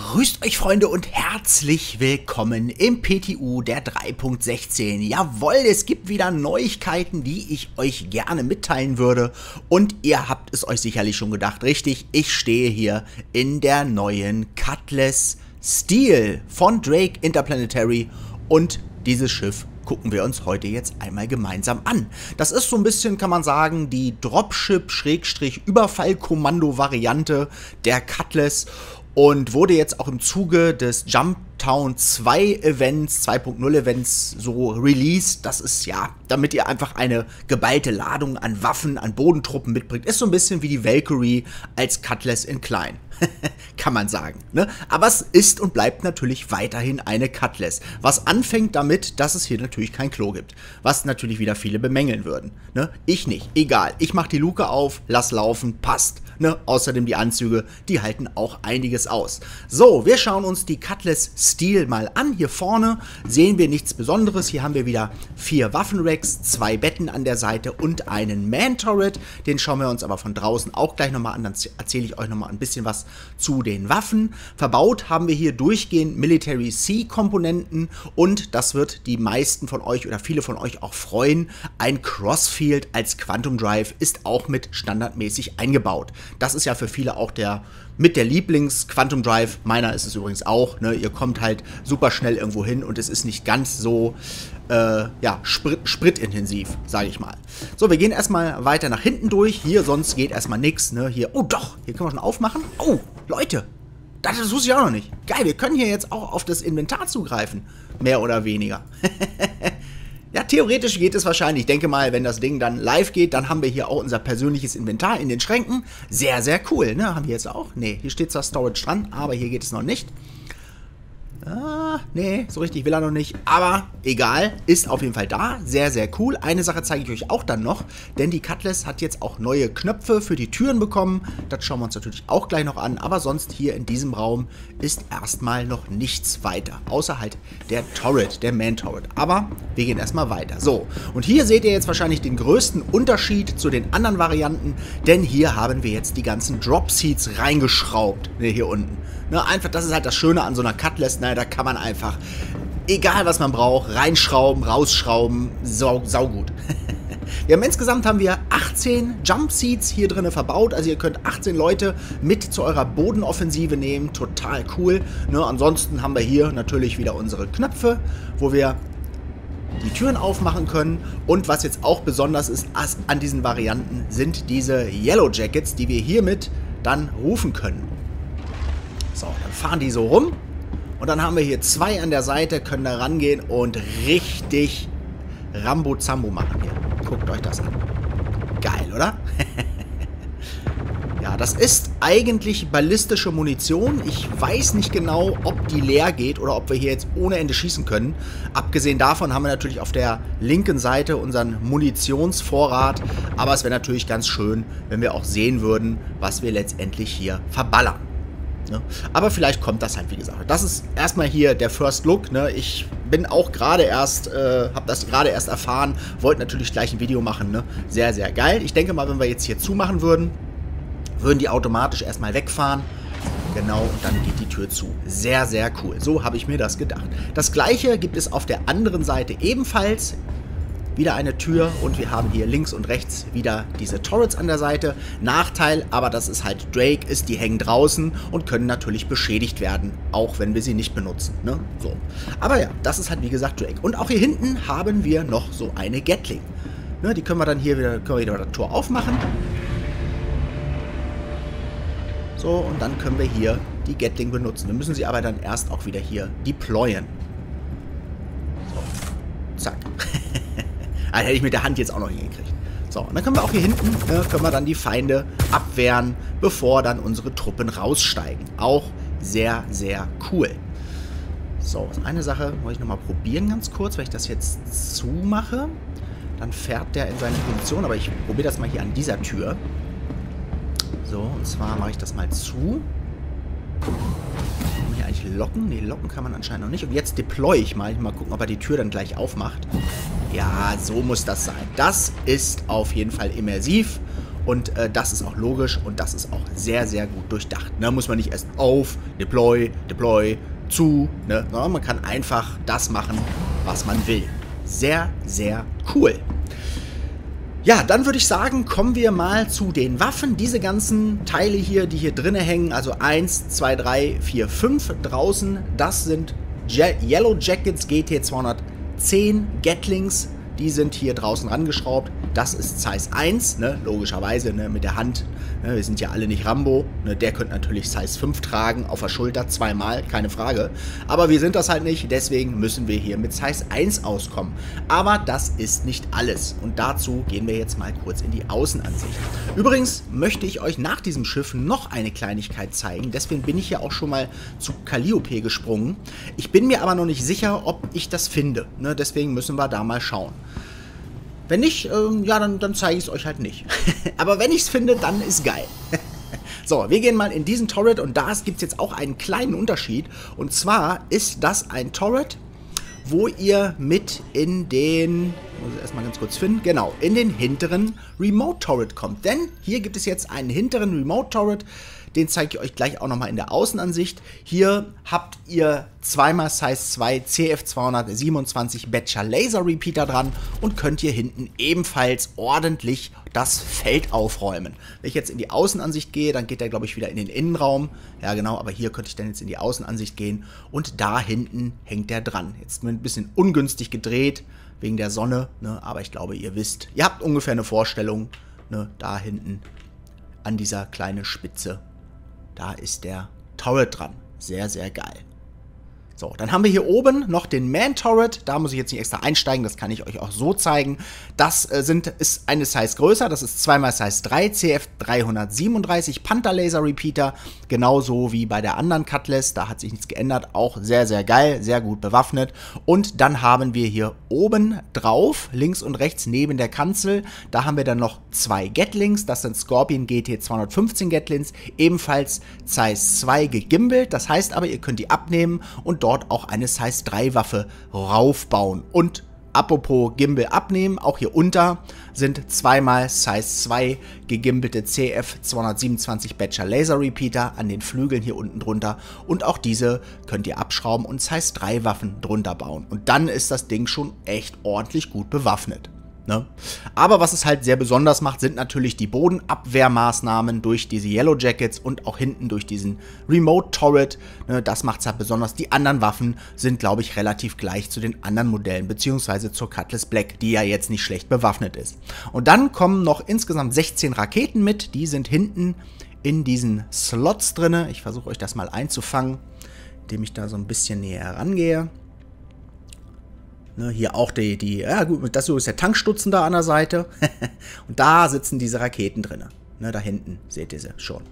Grüßt euch Freunde und herzlich willkommen im PTU der 3.16. Jawohl, es gibt wieder Neuigkeiten, die ich euch gerne mitteilen würde und ihr habt es euch sicherlich schon gedacht, richtig, ich stehe hier in der neuen Cutlass Steel von Drake Interplanetary und dieses Schiff gucken wir uns heute jetzt einmal gemeinsam an. Das ist so ein bisschen, kann man sagen, die Dropship-Überfallkommando-Variante der Cutlass und wurde jetzt auch im Zuge des Jumptown 2 Events, 2.0 Events so released. Das ist ja, damit ihr einfach eine geballte Ladung an Waffen, an Bodentruppen mitbringt. Ist so ein bisschen wie die Valkyrie als Cutlass in klein. Kann man sagen. Ne? Aber es ist und bleibt natürlich weiterhin eine Cutlass. Was anfängt damit, dass es hier natürlich kein Klo gibt. Was natürlich wieder viele bemängeln würden. Ne? Ich nicht. Egal. Ich mache die Luke auf, lass laufen, passt. Ne? Außerdem die Anzüge, die halten auch einiges aus. So, wir schauen uns die Cutlass Steel mal an. Hier vorne sehen wir nichts Besonderes. Hier haben wir wieder vier Waffenracks, zwei Betten an der Seite und einen Man-Turret. Den schauen wir uns aber von draußen auch gleich nochmal an. Dann erzähle ich euch nochmal ein bisschen was zu den Waffen. Verbaut haben wir hier durchgehend Military C-Komponenten und das wird die meisten von euch oder viele von euch auch freuen. Ein Crossfield als Quantum Drive ist auch mit standardmäßig eingebaut. Das ist ja für viele auch der mit der Lieblings-Quantum Drive. Meiner ist es übrigens auch. Ne? Ihr kommt halt super schnell irgendwo hin und es ist nicht ganz so äh, ja, Sprit, spritintensiv, sage ich mal. So, wir gehen erstmal weiter nach hinten durch. Hier, sonst geht erstmal nichts. Ne? Hier, oh doch, hier können wir schon aufmachen. Oh, Leute, das, das wusste ich auch noch nicht. Geil, wir können hier jetzt auch auf das Inventar zugreifen. Mehr oder weniger. Ja, theoretisch geht es wahrscheinlich. Ich denke mal, wenn das Ding dann live geht, dann haben wir hier auch unser persönliches Inventar in den Schränken. Sehr, sehr cool, ne? Haben wir jetzt auch? Ne, hier steht zwar Storage dran, aber hier geht es noch nicht. Ah, nee, so richtig will er noch nicht. Aber egal, ist auf jeden Fall da. Sehr, sehr cool. Eine Sache zeige ich euch auch dann noch, denn die Cutlass hat jetzt auch neue Knöpfe für die Türen bekommen. Das schauen wir uns natürlich auch gleich noch an. Aber sonst hier in diesem Raum ist erstmal noch nichts weiter. Außer halt der Turret, der Man-Turret. Aber wir gehen erstmal weiter. So, und hier seht ihr jetzt wahrscheinlich den größten Unterschied zu den anderen Varianten, denn hier haben wir jetzt die ganzen Drop-Seats reingeschraubt. Ne, hier unten. Ne, einfach, das ist halt das Schöne an so einer Cutlass. Ne, da kann man einfach, egal was man braucht, reinschrauben, rausschrauben, sau, saugut. Wir haben insgesamt haben wir 18 Jump Seats hier drin verbaut. Also ihr könnt 18 Leute mit zu eurer Bodenoffensive nehmen. Total cool. Ne, ansonsten haben wir hier natürlich wieder unsere Knöpfe, wo wir die Türen aufmachen können. Und was jetzt auch besonders ist an diesen Varianten, sind diese Yellow Jackets, die wir hiermit dann rufen können. So, dann fahren die so rum. Und dann haben wir hier zwei an der Seite, können da rangehen und richtig Rambo-Zambo machen hier. Guckt euch das an. Geil, oder? ja, das ist eigentlich ballistische Munition. Ich weiß nicht genau, ob die leer geht oder ob wir hier jetzt ohne Ende schießen können. Abgesehen davon haben wir natürlich auf der linken Seite unseren Munitionsvorrat. Aber es wäre natürlich ganz schön, wenn wir auch sehen würden, was wir letztendlich hier verballern. Ne? Aber vielleicht kommt das halt, wie gesagt. Das ist erstmal hier der First Look. Ne? Ich bin auch gerade erst, äh, habe das gerade erst erfahren, wollte natürlich gleich ein Video machen. Ne? Sehr, sehr geil. Ich denke mal, wenn wir jetzt hier zumachen würden, würden die automatisch erstmal wegfahren. Genau, und dann geht die Tür zu. Sehr, sehr cool. So habe ich mir das gedacht. Das gleiche gibt es auf der anderen Seite ebenfalls wieder eine Tür und wir haben hier links und rechts wieder diese Turrets an der Seite. Nachteil, aber das ist halt Drake, ist, die hängen draußen und können natürlich beschädigt werden, auch wenn wir sie nicht benutzen. Ne? So. Aber ja, das ist halt wie gesagt Drake. Und auch hier hinten haben wir noch so eine Gatling. Ne, die können wir dann hier wieder, können wir wieder das Tor aufmachen. So, und dann können wir hier die Gatling benutzen. Wir müssen sie aber dann erst auch wieder hier deployen. Also hätte ich mit der Hand jetzt auch noch hingekriegt. So, und dann können wir auch hier hinten, äh, können wir dann die Feinde abwehren, bevor dann unsere Truppen raussteigen. Auch sehr, sehr cool. So, eine Sache wollte ich nochmal probieren ganz kurz, weil ich das jetzt zumache. Dann fährt der in seine Position, aber ich probiere das mal hier an dieser Tür. So, und zwar mache ich das mal zu. Kann man hier eigentlich locken? Ne, locken kann man anscheinend noch nicht. Und jetzt deploy ich mal. Mal gucken, ob er die Tür dann gleich aufmacht. Ja, so muss das sein. Das ist auf jeden Fall immersiv. Und äh, das ist auch logisch und das ist auch sehr, sehr gut durchdacht. Ne? Muss man nicht erst auf, deploy, deploy, zu. Ne? No, man kann einfach das machen, was man will. Sehr, sehr cool. Ja, dann würde ich sagen, kommen wir mal zu den Waffen. Diese ganzen Teile hier, die hier drinne hängen, also 1, 2, 3, 4, 5 draußen, das sind Je Yellow Jackets GT200 10 Gatlings die sind hier draußen rangeschraubt. Das ist Size 1, ne? logischerweise ne? mit der Hand. Ne? Wir sind ja alle nicht Rambo. Ne? Der könnte natürlich Size 5 tragen, auf der Schulter zweimal, keine Frage. Aber wir sind das halt nicht, deswegen müssen wir hier mit Size 1 auskommen. Aber das ist nicht alles. Und dazu gehen wir jetzt mal kurz in die Außenansicht. Übrigens möchte ich euch nach diesem Schiff noch eine Kleinigkeit zeigen. Deswegen bin ich ja auch schon mal zu Calliope gesprungen. Ich bin mir aber noch nicht sicher, ob ich das finde. Ne? Deswegen müssen wir da mal schauen. Wenn nicht, ähm, ja, dann, dann zeige ich es euch halt nicht. Aber wenn ich es finde, dann ist geil. so, wir gehen mal in diesen Torret und da gibt es jetzt auch einen kleinen Unterschied. Und zwar ist das ein Torret, wo ihr mit in den, muss ich erstmal ganz kurz finden, genau, in den hinteren Remote Torret kommt. Denn hier gibt es jetzt einen hinteren Remote Torret, den zeige ich euch gleich auch nochmal in der Außenansicht. Hier habt ihr zweimal Size 2 CF227 Batcher Laser Repeater dran und könnt hier hinten ebenfalls ordentlich das Feld aufräumen. Wenn ich jetzt in die Außenansicht gehe, dann geht der glaube ich wieder in den Innenraum. Ja genau, aber hier könnte ich dann jetzt in die Außenansicht gehen und da hinten hängt der dran. Jetzt ein bisschen ungünstig gedreht wegen der Sonne, ne? aber ich glaube ihr wisst, ihr habt ungefähr eine Vorstellung, ne? da hinten an dieser kleinen Spitze da ist der Turret dran. Sehr, sehr geil. So, dann haben wir hier oben noch den Man-Turret. Da muss ich jetzt nicht extra einsteigen, das kann ich euch auch so zeigen. Das äh, sind, ist eine Size größer, das ist zweimal Size 3 CF337 Panther Laser Repeater. Genauso wie bei der anderen Cutlass, da hat sich nichts geändert. Auch sehr, sehr geil, sehr gut bewaffnet. Und dann haben wir hier oben drauf, links und rechts neben der Kanzel, da haben wir dann noch zwei Gatlings. Das sind Scorpion GT 215 Gatlings, ebenfalls Size 2 gegimbelt. Das heißt aber, ihr könnt die abnehmen und dort dort auch eine Size 3 Waffe raufbauen. Und apropos Gimbal abnehmen, auch hier unter sind zweimal Size 2 gegimbelte CF 227 Batcher Laser Repeater an den Flügeln hier unten drunter und auch diese könnt ihr abschrauben und Size 3 Waffen drunter bauen. Und dann ist das Ding schon echt ordentlich gut bewaffnet. Ne? Aber was es halt sehr besonders macht, sind natürlich die Bodenabwehrmaßnahmen durch diese Yellow Jackets und auch hinten durch diesen Remote Turret. Ne? Das macht es halt besonders. Die anderen Waffen sind, glaube ich, relativ gleich zu den anderen Modellen, beziehungsweise zur Cutlass Black, die ja jetzt nicht schlecht bewaffnet ist. Und dann kommen noch insgesamt 16 Raketen mit. Die sind hinten in diesen Slots drin. Ich versuche euch das mal einzufangen, indem ich da so ein bisschen näher herangehe. Ne, hier auch die, die, ja gut, das ist der Tankstutzen da an der Seite. und da sitzen diese Raketen drin. Ne, da hinten seht ihr sie schon.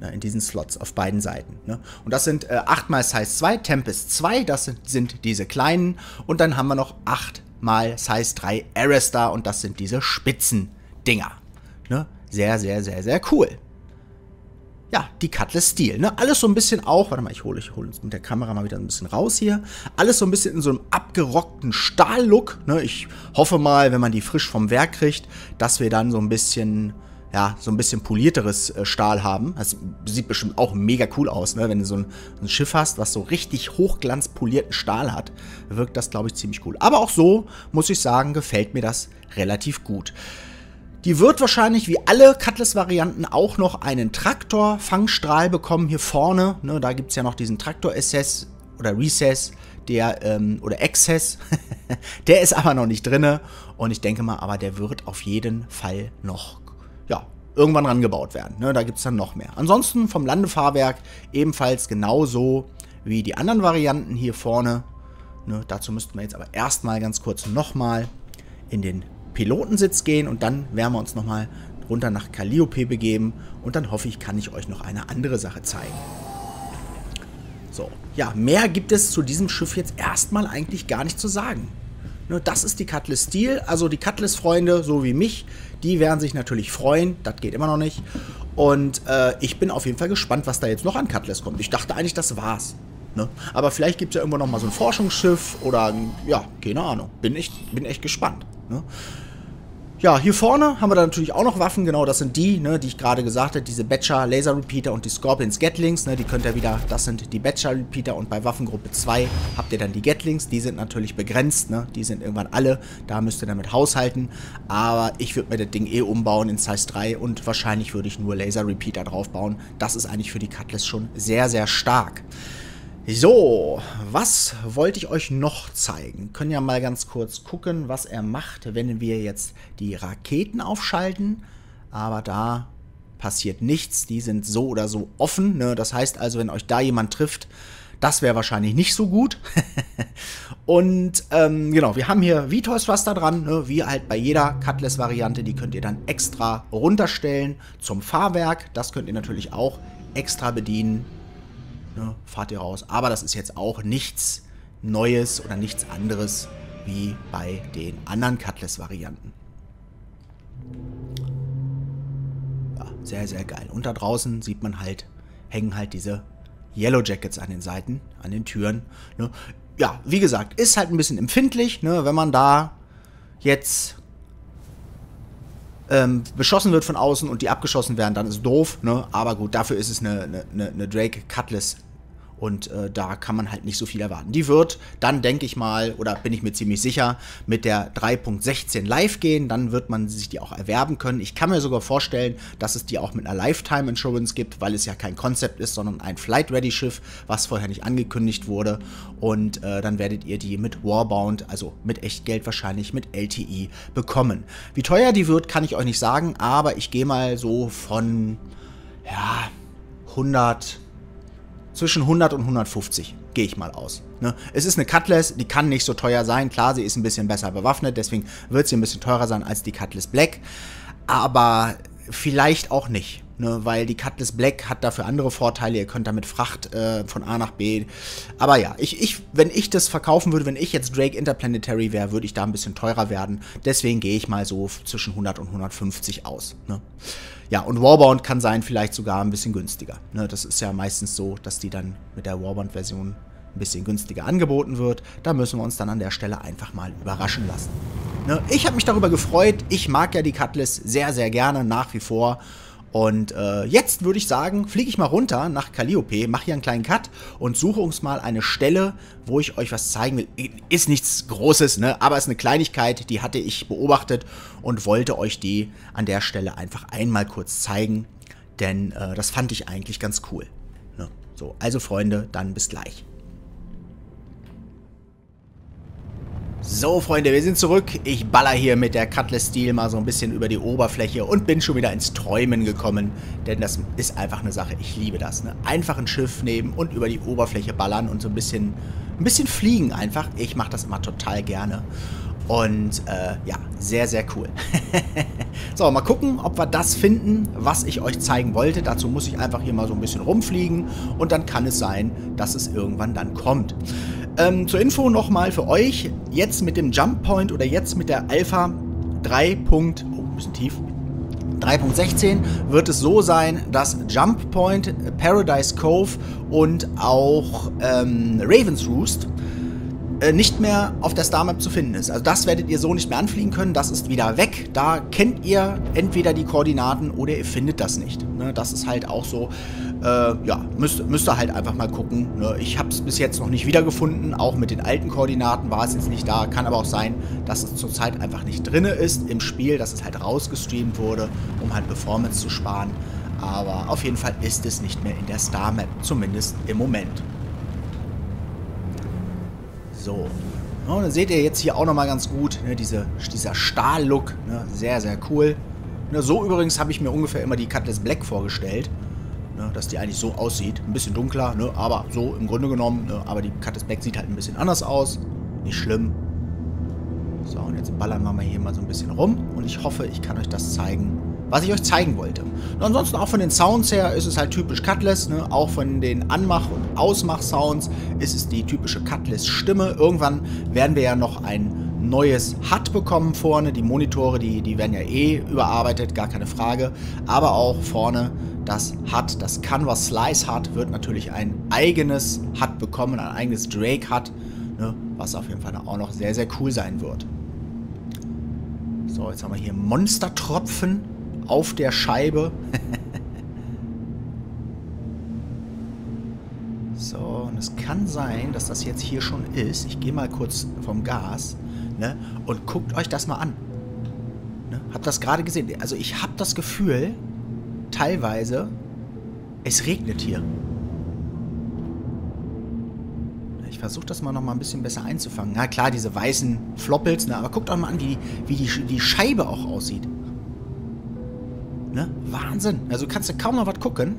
Ne, in diesen Slots auf beiden Seiten. Ne? Und das sind äh, 8 mal Size 2, Tempest 2, das sind, sind diese kleinen. Und dann haben wir noch 8 mal Size 3 Arestar und das sind diese spitzen Dinger. Ne? Sehr, sehr, sehr, sehr cool ja, die Cutlass Steel. Ne? Alles so ein bisschen auch, warte mal, ich hole ich hol uns mit der Kamera mal wieder ein bisschen raus hier. Alles so ein bisschen in so einem abgerockten Stahllook. Ne? Ich hoffe mal, wenn man die frisch vom Werk kriegt, dass wir dann so ein bisschen, ja, so ein bisschen polierteres äh, Stahl haben. Das sieht bestimmt auch mega cool aus, ne? wenn du so ein, ein Schiff hast, was so richtig hochglanzpolierten Stahl hat. Wirkt das, glaube ich, ziemlich cool. Aber auch so, muss ich sagen, gefällt mir das relativ gut. Die wird wahrscheinlich wie alle Cutlass-Varianten auch noch einen Traktor-Fangstrahl bekommen hier vorne. Ne, da gibt es ja noch diesen Traktor-Assess oder Recess, der, ähm, oder Access. der ist aber noch nicht drin. Und ich denke mal, aber der wird auf jeden Fall noch, ja, irgendwann rangebaut werden. Ne, da gibt es dann noch mehr. Ansonsten vom Landefahrwerk ebenfalls genauso wie die anderen Varianten hier vorne. Ne, dazu müssten wir jetzt aber erstmal ganz kurz nochmal in den Pilotensitz gehen und dann werden wir uns nochmal runter nach Calliope begeben und dann hoffe ich, kann ich euch noch eine andere Sache zeigen. So, ja, mehr gibt es zu diesem Schiff jetzt erstmal eigentlich gar nicht zu sagen. Ne, das ist die Cutlass Steel, also die Cutlass-Freunde, so wie mich, die werden sich natürlich freuen, das geht immer noch nicht. Und äh, ich bin auf jeden Fall gespannt, was da jetzt noch an Cutlass kommt. Ich dachte eigentlich, das war's. Ne? Aber vielleicht gibt es ja irgendwann noch mal so ein Forschungsschiff oder, ja, keine Ahnung. Bin echt, bin echt gespannt. Ne? Ja, hier vorne haben wir dann natürlich auch noch Waffen, genau, das sind die, ne, die ich gerade gesagt habe, diese Batcher Laser Repeater und die Scorpions Gatlings, ne, die könnt ihr wieder, das sind die Batcher Repeater. Und bei Waffengruppe 2 habt ihr dann die Gatlings, die sind natürlich begrenzt, ne, die sind irgendwann alle, da müsst ihr damit haushalten, aber ich würde mir das Ding eh umbauen in Size 3 und wahrscheinlich würde ich nur Laser Repeater drauf bauen, das ist eigentlich für die Cutlass schon sehr, sehr stark. So, was wollte ich euch noch zeigen? Können ja mal ganz kurz gucken, was er macht, wenn wir jetzt die Raketen aufschalten. Aber da passiert nichts. Die sind so oder so offen. Ne? Das heißt also, wenn euch da jemand trifft, das wäre wahrscheinlich nicht so gut. und ähm, genau, wir haben hier VTOS Thruster dran, ne? wie halt bei jeder Cutlass-Variante. Die könnt ihr dann extra runterstellen zum Fahrwerk. Das könnt ihr natürlich auch extra bedienen ne, fahrt ihr raus. Aber das ist jetzt auch nichts Neues oder nichts anderes wie bei den anderen Cutlass-Varianten. Ja, sehr, sehr geil. Und da draußen sieht man halt, hängen halt diese Yellow Jackets an den Seiten, an den Türen. Ne. Ja, wie gesagt, ist halt ein bisschen empfindlich, ne, wenn man da jetzt ähm, beschossen wird von außen und die abgeschossen werden, dann ist doof, ne? Aber gut, dafür ist es eine, eine, eine Drake Cutlass und äh, da kann man halt nicht so viel erwarten. Die wird dann, denke ich mal, oder bin ich mir ziemlich sicher, mit der 3.16 live gehen. Dann wird man sich die auch erwerben können. Ich kann mir sogar vorstellen, dass es die auch mit einer Lifetime Insurance gibt, weil es ja kein Konzept ist, sondern ein Flight-Ready-Schiff, was vorher nicht angekündigt wurde. Und äh, dann werdet ihr die mit Warbound, also mit Echtgeld wahrscheinlich, mit LTI bekommen. Wie teuer die wird, kann ich euch nicht sagen, aber ich gehe mal so von, ja, 100 zwischen 100 und 150, gehe ich mal aus. Ne? Es ist eine Cutlass, die kann nicht so teuer sein. Klar, sie ist ein bisschen besser bewaffnet, deswegen wird sie ein bisschen teurer sein als die Cutlass Black. Aber vielleicht auch nicht. Ne, weil die Cutlass Black hat dafür andere Vorteile. Ihr könnt damit Fracht äh, von A nach B. Aber ja, ich, ich, wenn ich das verkaufen würde, wenn ich jetzt Drake Interplanetary wäre, würde ich da ein bisschen teurer werden. Deswegen gehe ich mal so zwischen 100 und 150 aus. Ne? Ja, und Warbound kann sein vielleicht sogar ein bisschen günstiger. Ne, das ist ja meistens so, dass die dann mit der Warbound-Version ein bisschen günstiger angeboten wird. Da müssen wir uns dann an der Stelle einfach mal überraschen lassen. Ne, ich habe mich darüber gefreut. Ich mag ja die Cutlass sehr, sehr gerne, nach wie vor. Und äh, jetzt würde ich sagen, fliege ich mal runter nach Calliope, mache hier einen kleinen Cut und suche uns mal eine Stelle, wo ich euch was zeigen will. Ist nichts Großes, ne? aber ist eine Kleinigkeit, die hatte ich beobachtet und wollte euch die an der Stelle einfach einmal kurz zeigen, denn äh, das fand ich eigentlich ganz cool. Ne? So, also Freunde, dann bis gleich. So, Freunde, wir sind zurück. Ich baller hier mit der Cutlass Steel mal so ein bisschen über die Oberfläche und bin schon wieder ins Träumen gekommen. Denn das ist einfach eine Sache, ich liebe das. Ne? Einfach ein Schiff nehmen und über die Oberfläche ballern und so ein bisschen, ein bisschen fliegen einfach. Ich mache das immer total gerne. Und äh, ja, sehr, sehr cool. so, mal gucken, ob wir das finden, was ich euch zeigen wollte. Dazu muss ich einfach hier mal so ein bisschen rumfliegen und dann kann es sein, dass es irgendwann dann kommt. Ähm, zur Info nochmal für euch, jetzt mit dem Jump Point oder jetzt mit der Alpha 3. Oh, ein bisschen tief. 3.16 wird es so sein, dass Jump Point, Paradise Cove und auch ähm, Ravens Roost äh, nicht mehr auf der Star Map zu finden ist. Also das werdet ihr so nicht mehr anfliegen können, das ist wieder weg. Da kennt ihr entweder die Koordinaten oder ihr findet das nicht. Ne? Das ist halt auch so, äh, ja, müsst, müsst ihr halt einfach mal gucken. Ne? Ich habe es bis jetzt noch nicht wiedergefunden, auch mit den alten Koordinaten war es jetzt nicht da. Kann aber auch sein, dass es zurzeit einfach nicht drin ist im Spiel, dass es halt rausgestreamt wurde, um halt Performance zu sparen. Aber auf jeden Fall ist es nicht mehr in der Star Map, zumindest im Moment. So. Und dann seht ihr jetzt hier auch nochmal ganz gut, ne, diese, dieser Stahl-Look. Ne, sehr, sehr cool. Ne, so übrigens habe ich mir ungefähr immer die Cutlass Black vorgestellt. Ne, dass die eigentlich so aussieht. Ein bisschen dunkler, ne, aber so im Grunde genommen. Ne, aber die Cutlass Black sieht halt ein bisschen anders aus. Nicht schlimm. So, und jetzt ballern wir mal hier mal so ein bisschen rum. Und ich hoffe, ich kann euch das zeigen, was ich euch zeigen wollte. Und ansonsten auch von den Sounds her ist es halt typisch Cutlass, ne? auch von den Anmach- und Ausmach-Sounds ist es die typische Cutlass-Stimme. Irgendwann werden wir ja noch ein neues HUD bekommen vorne. Die Monitore, die, die werden ja eh überarbeitet, gar keine Frage. Aber auch vorne das HUD, das Canvas Slice HUD, wird natürlich ein eigenes HUD bekommen, ein eigenes Drake HUD, ne? was auf jeden Fall auch noch sehr, sehr cool sein wird. So, jetzt haben wir hier Monstertropfen auf der Scheibe. so, und es kann sein, dass das jetzt hier schon ist. Ich gehe mal kurz vom Gas ne, und guckt euch das mal an. Ne, habt das gerade gesehen? Also ich habe das Gefühl, teilweise, es regnet hier. Ich versuche das mal noch mal ein bisschen besser einzufangen. Na klar, diese weißen Floppels, ne, aber guckt auch mal an, wie, wie die, die Scheibe auch aussieht. Ne? Wahnsinn. Also kannst du kaum noch was gucken.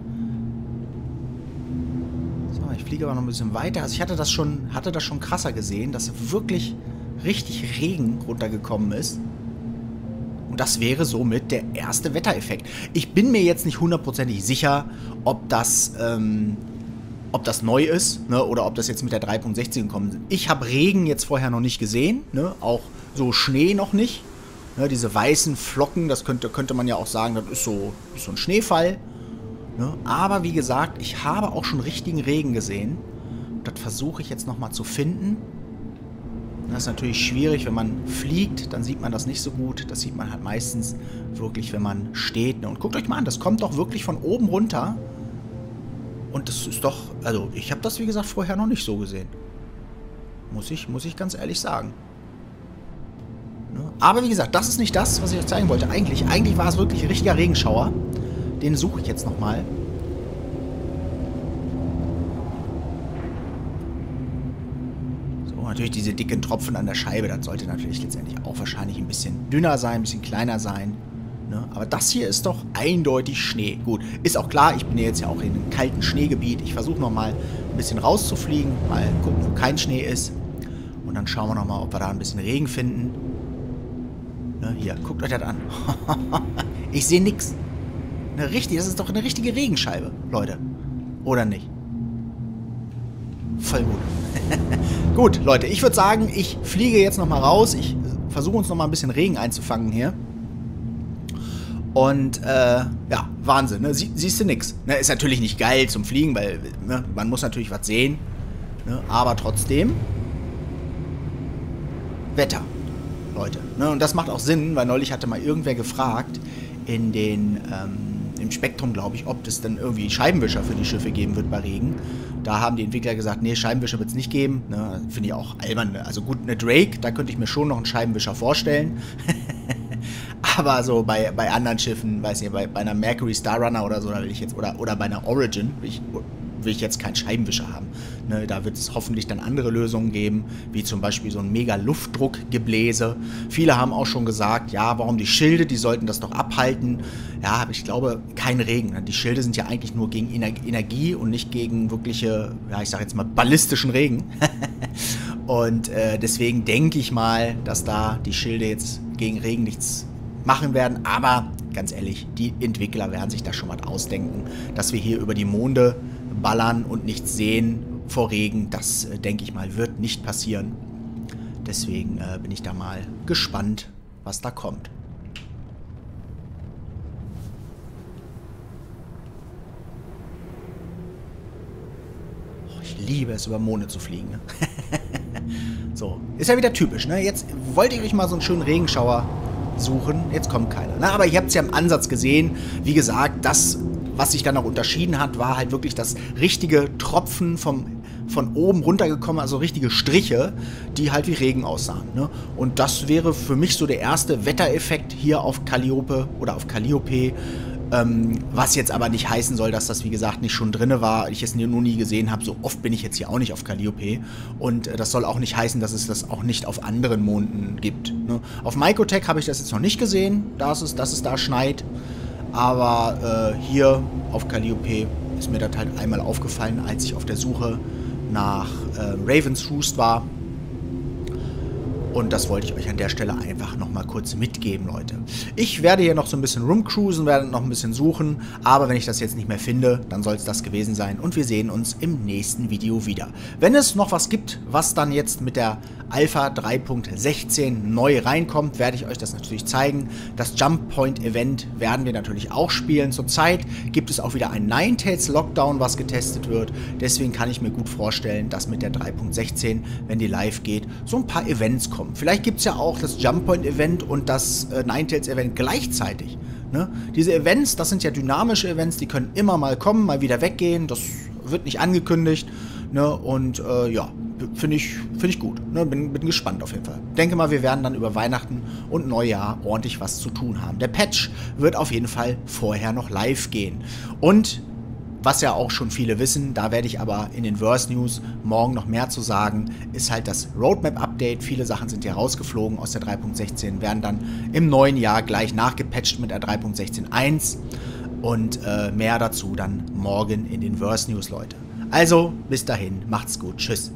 So, ich fliege aber noch ein bisschen weiter. Also ich hatte das schon, hatte das schon krasser gesehen, dass wirklich richtig Regen runtergekommen ist. Und das wäre somit der erste Wettereffekt. Ich bin mir jetzt nicht hundertprozentig sicher, ob das, ähm, ob das neu ist, ne, oder ob das jetzt mit der 3.16 gekommen ist. Ich habe Regen jetzt vorher noch nicht gesehen, ne, auch so Schnee noch nicht. Ne, diese weißen Flocken, das könnte, könnte man ja auch sagen, das ist so, ist so ein Schneefall. Ne? Aber wie gesagt, ich habe auch schon richtigen Regen gesehen. Das versuche ich jetzt nochmal zu finden. Das ist natürlich schwierig, wenn man fliegt, dann sieht man das nicht so gut. Das sieht man halt meistens wirklich, wenn man steht. Ne? Und guckt euch mal an, das kommt doch wirklich von oben runter. Und das ist doch, also ich habe das wie gesagt vorher noch nicht so gesehen. Muss ich, muss ich ganz ehrlich sagen. Ne? Aber wie gesagt, das ist nicht das, was ich euch zeigen wollte. Eigentlich, eigentlich war es wirklich ein richtiger Regenschauer. Den suche ich jetzt nochmal. So, natürlich diese dicken Tropfen an der Scheibe. Das sollte natürlich letztendlich auch wahrscheinlich ein bisschen dünner sein, ein bisschen kleiner sein. Ne? Aber das hier ist doch eindeutig Schnee. Gut, ist auch klar, ich bin jetzt ja auch in einem kalten Schneegebiet. Ich versuche nochmal ein bisschen rauszufliegen, mal gucken, wo kein Schnee ist. Und dann schauen wir nochmal, ob wir da ein bisschen Regen finden. Ne, hier, guckt euch das an. ich sehe nichts. Eine richtig, das ist doch eine richtige Regenscheibe, Leute. Oder nicht? Voll gut. gut, Leute, ich würde sagen, ich fliege jetzt nochmal raus. Ich versuche uns nochmal ein bisschen Regen einzufangen hier. Und, äh, ja, Wahnsinn, ne? Sie, siehst du nix. Ne, ist natürlich nicht geil zum Fliegen, weil ne, man muss natürlich was sehen. Ne? Aber trotzdem. Wetter. Leute. Ne? Und das macht auch Sinn, weil neulich hatte mal irgendwer gefragt in den, ähm, im Spektrum, glaube ich, ob es dann irgendwie Scheibenwischer für die Schiffe geben wird bei Regen. Da haben die Entwickler gesagt, nee, Scheibenwischer wird es nicht geben. Ne? Finde ich auch albern. Also gut, eine Drake, da könnte ich mir schon noch einen Scheibenwischer vorstellen. Aber so bei, bei anderen Schiffen, weiß nicht, bei, bei einer Mercury Star Runner oder so, da will ich jetzt, oder, oder bei einer Origin, will ich, will ich jetzt keinen Scheibenwischer haben. Ne, da wird es hoffentlich dann andere Lösungen geben, wie zum Beispiel so ein mega Luftdruckgebläse. Viele haben auch schon gesagt, ja, warum die Schilde, die sollten das doch abhalten. Ja, aber ich glaube, kein Regen. Die Schilde sind ja eigentlich nur gegen Energie und nicht gegen wirkliche, ja, ich sag jetzt mal, ballistischen Regen. und äh, deswegen denke ich mal, dass da die Schilde jetzt gegen Regen nichts machen werden. Aber ganz ehrlich, die Entwickler werden sich da schon was ausdenken, dass wir hier über die Monde ballern und nichts sehen vor Regen. Das, äh, denke ich mal, wird nicht passieren. Deswegen äh, bin ich da mal gespannt, was da kommt. Oh, ich liebe es, über Monde zu fliegen. Ne? so, ist ja wieder typisch. Ne? Jetzt wollte ich euch mal so einen schönen Regenschauer suchen. Jetzt kommt keiner. Na, aber ihr habt es ja im Ansatz gesehen. Wie gesagt, das was sich dann noch unterschieden hat, war halt wirklich das richtige Tropfen vom, von oben runtergekommen, also richtige Striche, die halt wie Regen aussahen. Ne? Und das wäre für mich so der erste Wettereffekt hier auf Calliope oder auf Calliope. Ähm, was jetzt aber nicht heißen soll, dass das wie gesagt nicht schon drinne war, ich es nur nie gesehen habe. So oft bin ich jetzt hier auch nicht auf Calliope. Und äh, das soll auch nicht heißen, dass es das auch nicht auf anderen Monden gibt. Ne? Auf Microtech habe ich das jetzt noch nicht gesehen, dass es, dass es da schneit. Aber äh, hier auf Calliope ist mir das halt einmal aufgefallen, als ich auf der Suche nach äh, Ravens Roost war. Und das wollte ich euch an der Stelle einfach nochmal kurz mitgeben, Leute. Ich werde hier noch so ein bisschen rumcruisen, werde noch ein bisschen suchen, aber wenn ich das jetzt nicht mehr finde, dann soll es das gewesen sein und wir sehen uns im nächsten Video wieder. Wenn es noch was gibt, was dann jetzt mit der Alpha 3.16 neu reinkommt, werde ich euch das natürlich zeigen. Das Jump Point Event werden wir natürlich auch spielen. Zurzeit gibt es auch wieder ein Ninetales Lockdown, was getestet wird. Deswegen kann ich mir gut vorstellen, dass mit der 3.16, wenn die live geht, so ein paar Events kommen kommen. Vielleicht gibt es ja auch das Jump Point Event und das äh, Ninetales Event gleichzeitig. Ne? Diese Events, das sind ja dynamische Events, die können immer mal kommen, mal wieder weggehen. Das wird nicht angekündigt. Ne? Und äh, ja, finde ich, find ich gut. Ne? Bin, bin gespannt auf jeden Fall. Denke mal, wir werden dann über Weihnachten und Neujahr ordentlich was zu tun haben. Der Patch wird auf jeden Fall vorher noch live gehen. Und was ja auch schon viele wissen, da werde ich aber in den Verse News morgen noch mehr zu sagen, ist halt das Roadmap-Update. Viele Sachen sind ja rausgeflogen aus der 3.16, werden dann im neuen Jahr gleich nachgepatcht mit der 3.16.1 und äh, mehr dazu dann morgen in den Verse News, Leute. Also, bis dahin, macht's gut, tschüss.